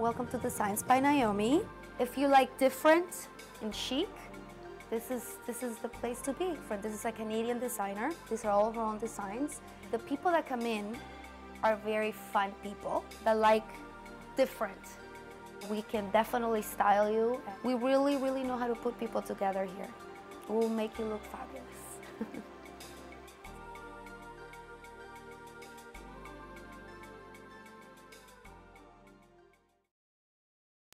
Welcome to the Designs by Naomi. If you like different and chic, this is this is the place to be. For this is a Canadian designer. These are all of her own designs. The people that come in are very fun people that like different. We can definitely style you. We really, really know how to put people together here. We'll make you look fabulous.